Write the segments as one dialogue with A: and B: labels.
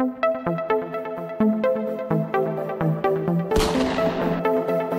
A: Thank you.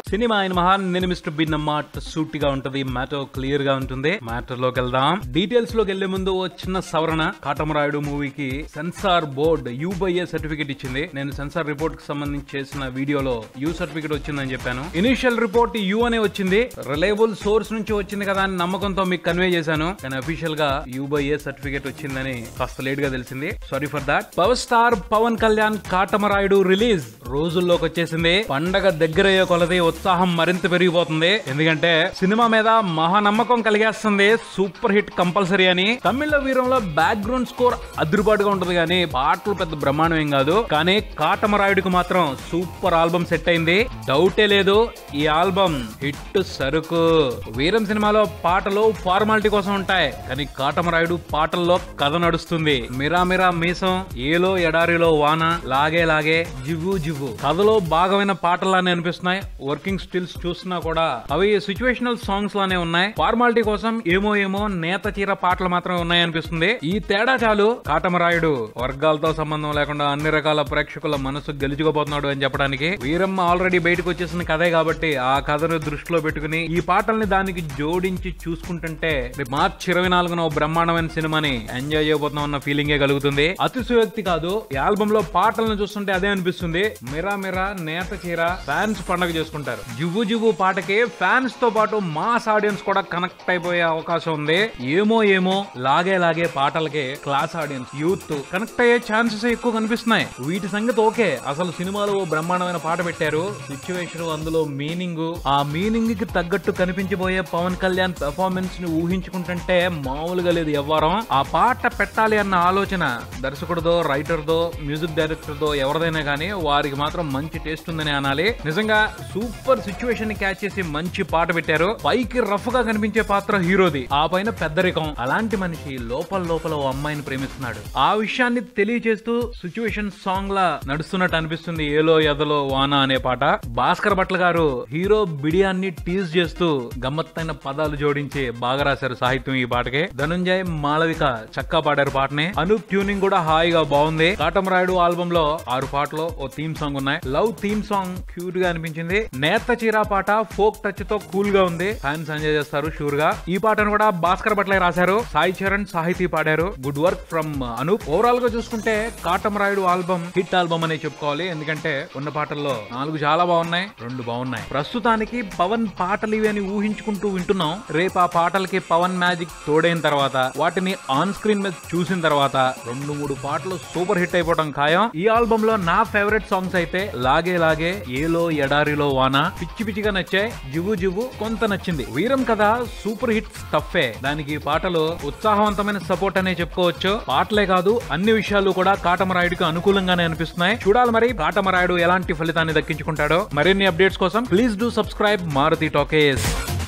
A: Cinema ఆయన మహాన్ నేను మిస్టర్ బిన్ మాట సూటిగా ఉంటది మ్యాటర్ క్లియర్గా ఉంటుంది. మ్యాటర్లోకి వెళ్దాం. డీటెయిల్స్లోకి వెళ్ళే ముందు చిన్న సవరణ. కాటమరాయుడు మూవీకి సెన్సార్ బోర్డ్ యూబైఏ సర్టిఫికేట్ ఇచ్చింది. నేను సెన్సార్ రిపోర్ట్కి సంబంధించి చేసిన వీడియోలో యూ సర్టిఫికేట్ వచ్చిందని చెప్పాను. ఇనిషియల్ రిపోర్ట్ యూ అనే వచ్చింది. రిలయబుల్ సోర్స్ నుంచి వచ్చింది కదా అని నమ్మకంతో మీకు కన్వే చేశాను. కానీ అఫీషియల్గా యూబైఏ సర్టిఫికేట్ వచ్చిందని కాస్త లేట్గా తెలిసింది. Sorry for that power star Pawan Kalyan Katamarayudu release రోజుల్లోకి వచ్చేసింది పండగ దగ్గరయ్యే కొలది ఉత్సాహం మరింత పెరిగిపోతుంది. ఎందుకంటే సినిమా మీద మహానమ్మకం కలిగేస్తుంది సూపర్ హిట్ కంపల్సరీ అని. తమిళ వీరంలో బ్యాక్గ్రౌండ్ స్కోర్ అదురుబాటుగా ఉంటుంది కానీ పాటలు పెద్ద బ్రహ్మాండం ఏం కాదు. కానీ కాటమరాయుడికి మాత్రం సూపర్ ఆల్బమ్ సెట్ అయింది. డౌటే లేదు ఈ ఆల్బమ్ హిట్ సరుకు. వీరం సినిమాలో పాటలు ఫార్మాలిటీ కోసం ఉంటాయి కానీ కాటమరాయుడు పాటల్లో కథ నడుస్తుంది. మిరా మిరా మీసం ఏలో ఎడారిలో వాన లాగే లాగే జివ్వు జివ్వు. కథలో భాగమైన పాటలానే అనిపిస్తున్నాయి. వర్కింగ్ స్టిల్స్ చూస్తున్నా కూడా అవి సిచ్యువేషనల్ సాంగ్స్ లానే ఉన్నాయి. ఫార్మాలిటీ కోసం ఏమో ఏమో నేత చీర పాటలు మాత్రమే ఉన్నాయి అనిపిస్తుంది. ఈ తేడా చాలు. కాటమరాయుడు వర్గాలతో సంబంధం లేకుండా అన్ని రకాల ప్రేక్షకుల మనసు గెలుచుకోబోతున్నాడు అని చెప్పడానికి వీరమ్మ ఆల్రెడీ బయటకు వచ్చేసిన కథే కాబట్టి ఆ కథను దృష్టిలో పెట్టుకుని ఈ పాటల్ని దానికి జోడించి చూసుకుంటుంటే మార్చి ఇరవై నాలుగున బ్రహ్మాండమైన సినిమాని ఎంజాయ్ చేయబోతున్నాం అన్న ఫీలింగే కలుగుతుంది. అతిశయోక్తి కాదు. ఈ ఆల్బమ్లో పాటలను చూస్తుంటే అదే అనిపిస్తుంది. మిరా మిరా నేత చీర ఫ్యాన్స్ పండగ చేసుకుంటారు. జువ్వు జువ్వు పాటకి ఫ్యాన్స్తో పాటు మాస్ ఆడియన్స్ కూడా కనెక్ట్ అయిపోయే అవకాశం ఉంది. ఏమో ఏమో లాగే లాగే పాటలకే క్లాస్ ఆడియన్స్ యూత్ కనెక్ట్ అయ్యే ఛాన్సెస్ ఎక్కువ కనిపిస్తున్నాయి. వీటి సంగతి ఓకే అసలు సినిమాలో ఓ బ్రహ్మాండమైన పాట పెట్టారు. సిచ్యువేషన్ అందులో మీనింగ్ ఆ మీనింగ్కి తగ్గట్టు కనిపించబోయే పవన్ కళ్యాణ్ పెర్ఫార్మెన్స్ని ఊహించుకుంటుంటే మామూలుగా లేదు ఎవ్వరం. ఆ పాట పెట్టాలి అన్న ఆలోచన దర్శకుడిదో రైటర్ దో మ్యూజిక్ డైరెక్టర్ దో ఎవరిదైనా కానీ వారికి మాత్రం మంచి టేస్ట్ ఉందని అనాలి. నిజంగా సూపర్ సిచ్యువేషన్ని క్యాచ్ చేసి మంచి పాట పెట్టారు. పైకి రఫ్గా కనిపించే పాత్ర హీరోది. ఆ పైన పెద్దరికం అలాంటి మనిషి లోపల లోపల ఓ అమ్మాయిని ప్రేమిస్తున్నాడు. ఆ విషయాన్ని తెలియజేస్తూ సిచ్యువేషన్ సాంగ్ లా నడుస్తున్నట్టు అనిపిస్తుంది ఏలో ఎదలో వాన అనే పాట. భాస్కర్ భట్ల గారు హీరో బిడియాన్ని టీజ్ చేస్తూ గమ్మత్తైన పదాలు జోడించి బాగా రాశారు సాహిత్యం ఈ పాటకి. ధనుంజయ్ మాళవిక చక్కా పాడారు పాటనే. అనూప్ ట్యూనింగ్ కూడా హాయిగా బాగుంది. కాటమరాయుడు ఆల్బమ్లో ఆరు పాటలో ఓ థీమ్ సాంగ్ ఉన్నాయి. లవ్ థీమ్ సాంగ్ క్యూట్గా అనిపించింది. నేత చీరా పాట ఫోక్ టచ్తో కూల్గా ఉంది. ఫ్యాన్స్ ఎంజాయ్ చేస్తారు షూర్గా. ఈ పాటను కూడా భాస్కర్ భట్లే రాశారు. సాయి చరణ్ సాహితీ పాడారు. గుడ్ వర్క్ ఫ్రమ్ అనూప్ ఓవరాల్గా చూసుకుంటే కాటమరాయుడు ఆల్బమ్ హిట్ ఆల్బమ్ అనే చెప్పుకోవాలి. ఎందుకంటే ఉన్న పాటల్లో నాలుగు చాలా బాగున్నాయి రెండు బాగున్నాయి. ప్రస్తుతానికి పవన్ పాటలు ఇవి అని ఊహించుకుంటూ వింటున్నాం. రేపు ఆ పాటలకి పవన్ మ్యాజిక్ తోడైన తర్వాత వాటిని ఆన్ స్క్రీన్ మీద చూసిన తర్వాత రెండు మూడు పాటలు సూపర్ హిట్ అయిపోవడం ఖాయం. ఈ ఆల్బమ్లో నా ఫేవరెట్ సాంగ్స్ అయితే లాగే లాగే ఏలో ఎడారిలో వాన పిచ్చి పిచ్చిగా నచ్చాయి జివ్వు జివ్వు కొంత నచ్చింది. వీరం కదా సూపర్ హిట్ స్టఫే. దానికి పాటలు ఉత్సాహవంతమైన సపోర్ట్ అనే చెప్పుకోవచ్చు. పాటలే కాదు అన్ని విషయాలు కూడా కాటమరాయుడికి అనుకూలంగానే అనిపిస్తున్నాయి. చూడాలి మరి కాటమరాయుడు ఎలాంటి ఫలితాన్ని దక్కించుకుంటాడో. మరిన్ని అప్డేట్స్ కోసం please do subscribe Maruthi Talkies.